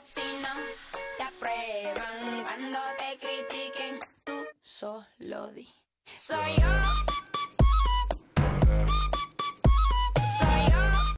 si no te aprueban. Cuando te critiquen, tú solo di. Soy yo.